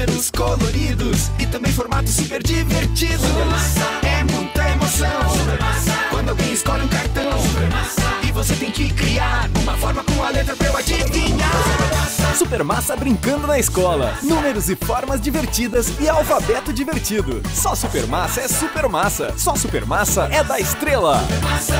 Números coloridos e também formatos super divertidos. É muita emoção quando alguém escolhe um cartão. E você tem que criar uma forma com a letra pra eu adivinhar. Supermassa brincando na escola. Números e formas divertidas e alfabeto divertido. Só Supermassa é Supermassa. Só Supermassa é da Estrela. Supermassa.